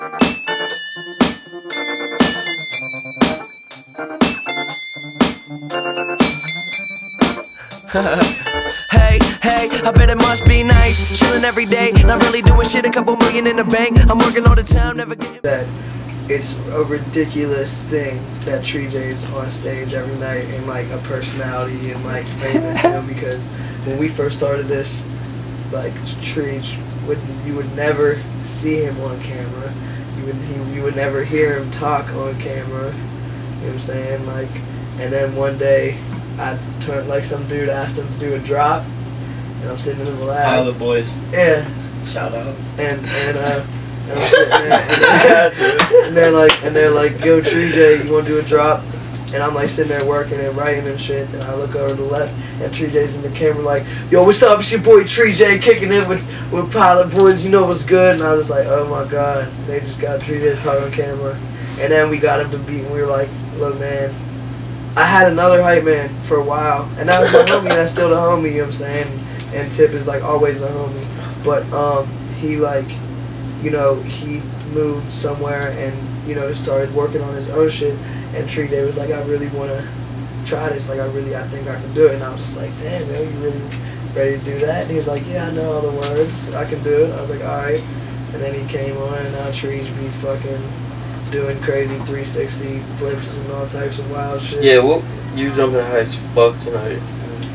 hey, hey, I bet it must be nice. Chilling every day, not really doing shit, a couple million in the bank. I'm working all the time, never getting. That it's a ridiculous thing that Tree J is on stage every night and like a personality and like famous, you know, because when we first started this, like Tree would you would never see him on camera. You would he, you would never hear him talk on camera. You know what I'm saying? Like, and then one day I turned like some dude asked him to do a drop, and I'm sitting in the lab. All the boys. Yeah. Shout out. And and uh. And, and, they're, and they're like, and they're like, "Yo, Tree J, you want to do a drop?" And I'm like sitting there working and writing and shit. And I look over to the left, and Tree J's in the camera, like, "Yo, what's up? It's your boy Tree J kicking it with with Pilot Boys. You know what's good?" And I was like, "Oh my god!" They just got Tree J to talk on camera, and then we got him to beat. And we were like, "Look, man, I had another hype man for a while, and that was my homie, and that's still the homie, you know what I'm saying? And Tip is like always the homie. But um, he like, you know, he moved somewhere and, you know, started working on his own shit. And Tree J was like, I really want to try this. Like, I really, I think I can do it. And I was just like, damn, man, you really ready to do that? And he was like, yeah, I know all the words. I can do it. I was like, all right. And then he came on, and now Trees be fucking doing crazy 360 flips and all types of wild shit. Yeah, well, you jumping high as fuck tonight.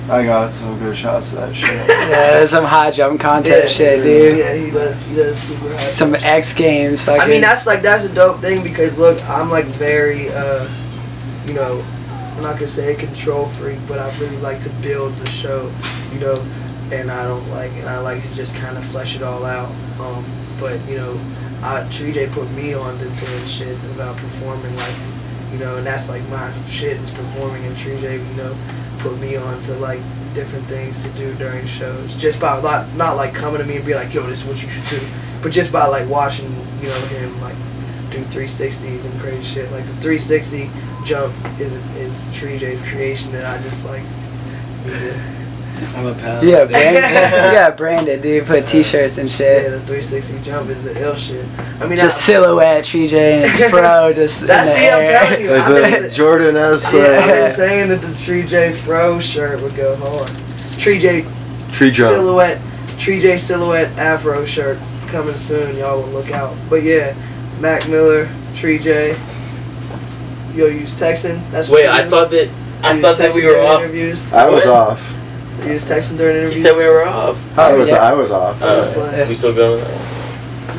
I got some good shots of that shit. Yeah, some high jump contest Yeah, shit, dude. Yeah, he does. He does super high. Some jumps. X Games. Fucking. I mean, that's like that's a dope thing because look, I'm like very, uh, you know, I'm not gonna say a control freak, but I really like to build the show, you know, and I don't like, and I like to just kind of flesh it all out. Um, but you know, I, Tree J put me on to doing shit about performing, like, you know, and that's like my shit is performing, and Tree J, you know, put me on to like different things to do during shows, just by not not like coming to me and be like, yo, this is what you should do, but just by like watching, you know, him like do 360s and crazy shit. Like the 360 jump is is Tree J's creation that I just like. Need to- I'm a pal. yeah, brand, yeah, branded, dude. Put T-shirts and shit. Yeah, shit. the 360 jump is the ill shit. I mean, Just I, silhouette, Tree J and his fro, just That's in the it, I'm air. telling you. Like I've the been, Jordan S. yeah, I've Uh, been saying that the Tree J Fro shirt would go hard. Tree J tree drum. silhouette, Tree J silhouette Afro shirt coming soon. Y'all will look out. But yeah, Mac Miller, Tree J. Yo, you was texting? That's what Wait, I thought that I thought that we were during off. Interviews? I was What? off. You was texting during interviews? He said we were off. I was. Yeah. I was off. Uh, we still going?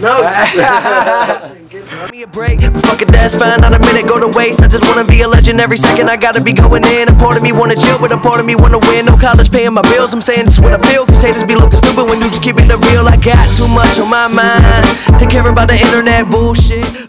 No. Give me a break, but fuck it, that's fine. Not a minute go to waste. I just wanna be a legend every second. I gotta be going in. A part of me wanna chill, but a part of me wanna win. No college paying my bills. I'm saying this what I feel. Cause haters be looking stupid when you just keep it real. I got too much on my mind to care about the internet bullshit.